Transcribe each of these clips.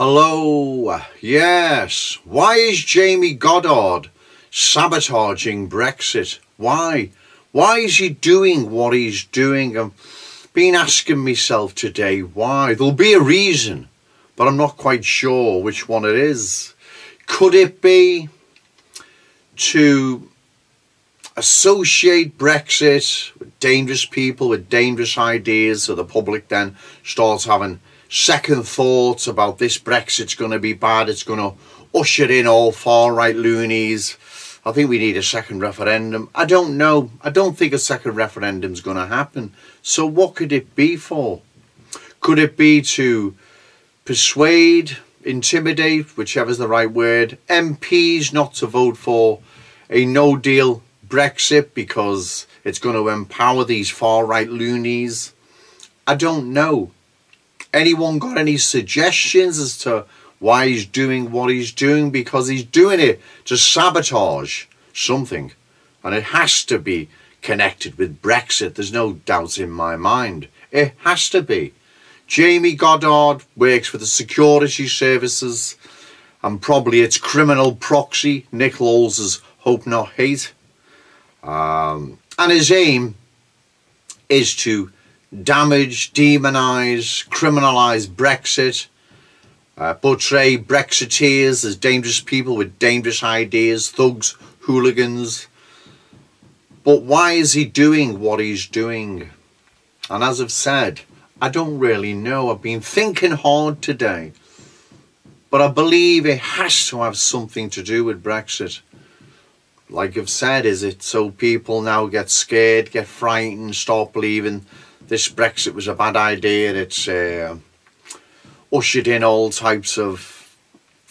Hello, yes. Why is Jamie Goddard sabotaging Brexit? Why? Why is he doing what he's doing? I've been asking myself today why. There'll be a reason, but I'm not quite sure which one it is. Could it be to associate Brexit dangerous people with dangerous ideas so the public then starts having second thoughts about this Brexit's going to be bad, it's going to usher in all far right loonies. I think we need a second referendum. I don't know. I don't think a second referendum's going to happen. So what could it be for? Could it be to persuade, intimidate, whichever's the right word, MPs not to vote for a no deal Brexit because it's going to empower these far right loonies? I don't know. Anyone got any suggestions as to why he's doing what he's doing? Because he's doing it to sabotage something. And it has to be connected with Brexit. There's no doubt in my mind. It has to be. Jamie Goddard works for the security services and probably its criminal proxy, Nick Lowles's Hope Not Hate. Um, and his aim is to damage, demonise, criminalise Brexit, uh, portray Brexiteers as dangerous people with dangerous ideas, thugs, hooligans. But why is he doing what he's doing? And as I've said, I don't really know. I've been thinking hard today. But I believe it has to have something to do with Brexit. Like I've said, is it so people now get scared, get frightened, stop believing this Brexit was a bad idea. It's uh, ushered in all types of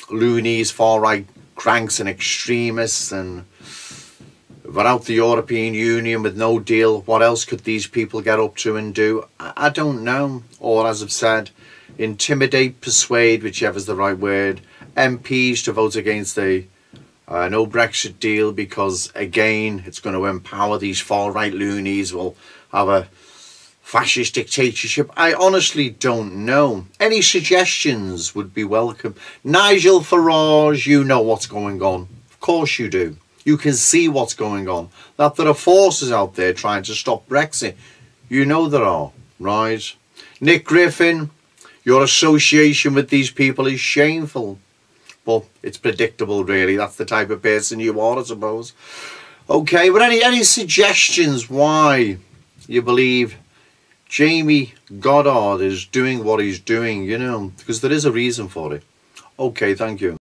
loonies, far-right cranks and extremists and without the European Union with no deal, what else could these people get up to and do? I, don't know. Or as I've said, intimidate, persuade, whichever's the right word, MPs to vote against a uh, no Brexit deal because again it's going to empower these far right loonies will have a fascist dictatorship? I honestly don't know. Any suggestions would be welcome. Nigel Farage, you know what's going on. Of course you do. You can see what's going on. That there are forces out there trying to stop Brexit. You know there are, right? Nick Griffin, your association with these people is shameful. But it's predictable, really. That's the type of person you are, I suppose. Okay, but any, any suggestions why you believe Jamie Goddard is doing what he's doing, you know, because there is a reason for it. Okay, thank you.